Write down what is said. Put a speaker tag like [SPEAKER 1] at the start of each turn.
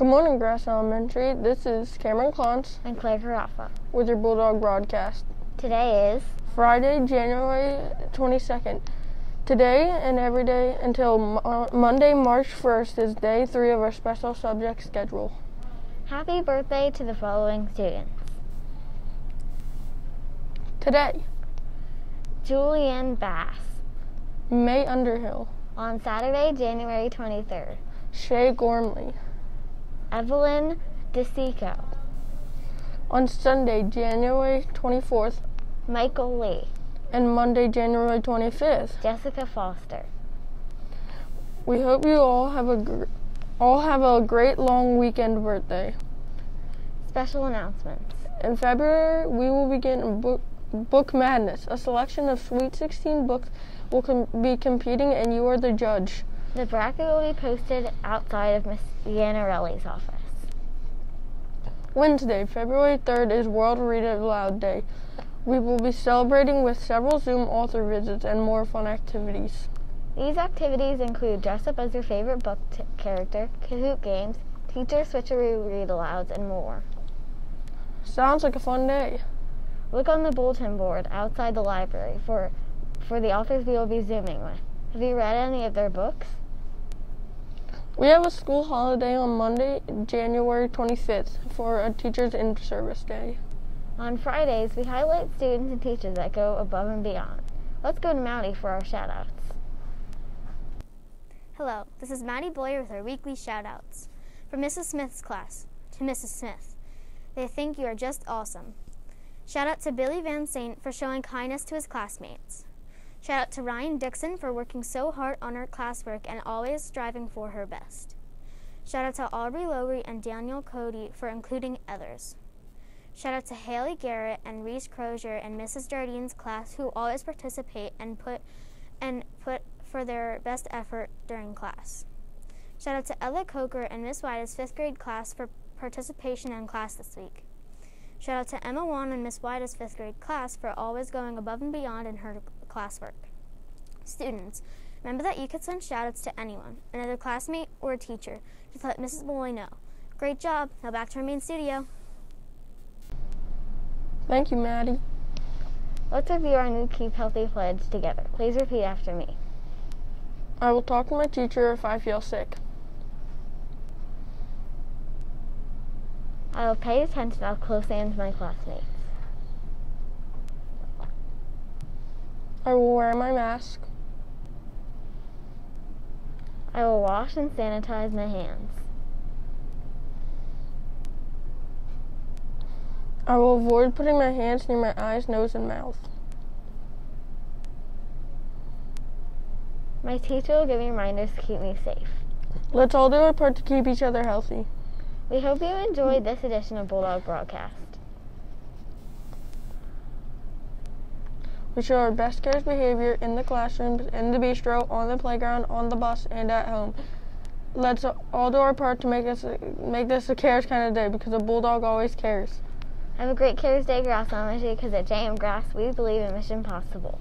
[SPEAKER 1] Good morning, Grass Elementary. This is Cameron Clance
[SPEAKER 2] and Claire Carafa.
[SPEAKER 1] with your Bulldog broadcast.
[SPEAKER 2] Today is
[SPEAKER 1] Friday, January 22nd. Today and every day until Mo- Monday, March 1st is day three of our special subject schedule.
[SPEAKER 2] happy birthday to the following students
[SPEAKER 1] Today,
[SPEAKER 2] Julianne Bass.
[SPEAKER 1] May Underhill,
[SPEAKER 2] On Saturday, January 23rd,
[SPEAKER 1] Shay Gormley.
[SPEAKER 2] Evelyn DeSico.
[SPEAKER 1] On Sunday, January 24th,
[SPEAKER 2] Michael Lee.
[SPEAKER 1] and Monday, January 25th.
[SPEAKER 2] Jessica Foster.
[SPEAKER 1] We hope you all have a gr- all have a great long weekend birthday.
[SPEAKER 2] Special announcements.
[SPEAKER 1] In February, we will begin book, book Madness. A selection of Sweet 16 books will com- be competing, and you are the judge.
[SPEAKER 2] The bracket will be posted outside of Miss Yanarelli's office.
[SPEAKER 1] Wednesday, February 3rd, is World Read It Aloud Day. We will be celebrating with several Zoom author visits and more fun activities.
[SPEAKER 2] These activities include dress up as your favorite book t- character, Kahoot games, teacher switcheroo read alouds, and more.
[SPEAKER 1] Sounds like a fun day.
[SPEAKER 2] Look on the bulletin board outside the library for for the authors we will be zooming with. Have you read any of their books?
[SPEAKER 1] We have a school holiday on Monday, January 25th, for a Teachers in Service Day.
[SPEAKER 2] On Fridays, we highlight students and teachers that go above and beyond. Let's go to Maddie for our shoutouts.
[SPEAKER 3] Hello, this is Maddie Boyer with our weekly shoutouts. From Mrs. Smith's class to Mrs. Smith. They think you are just awesome. Shout out to Billy Van Saint for showing kindness to his classmates. Shout out to Ryan Dixon for working so hard on her classwork and always striving for her best. Shout out to Aubrey Lowry and Daniel Cody for including others. Shout out to Haley Garrett and Reese Crozier and Mrs. Jardine's class who always participate and put and put for their best effort during class. Shout out to Ella Coker and Miss White's fifth grade class for participation in class this week. Shout out to Emma Wan and Miss White's fifth grade class for always going above and beyond in her classwork. Students, remember that you could send shoutouts to anyone, another classmate or a teacher. Just let Mrs. Mulloy know. Great job. Now back to our main studio.
[SPEAKER 1] Thank you, Maddie.
[SPEAKER 2] Let's review our new Keep Healthy pledge together. Please repeat after me.
[SPEAKER 1] I will talk to my teacher if I feel sick.
[SPEAKER 2] I will pay attention how close I to my classmates.
[SPEAKER 1] I will wear my mask.
[SPEAKER 2] I will wash and sanitize my hands.
[SPEAKER 1] I will avoid putting my hands near my eyes, nose, and mouth.
[SPEAKER 2] My teacher will give me reminders to keep me safe.
[SPEAKER 1] Let's all do our part to keep each other healthy.
[SPEAKER 2] We hope you enjoyed this edition of Bulldog Broadcast.
[SPEAKER 1] We show our best cares behavior in the classrooms, in the bistro, on the playground, on the bus, and at home. Let's all do our part to make us make this a cares kind of day because a bulldog always cares.
[SPEAKER 2] Have a great Cares Day, Grass Elementary, because at JM Grass, we believe in Mission Possible.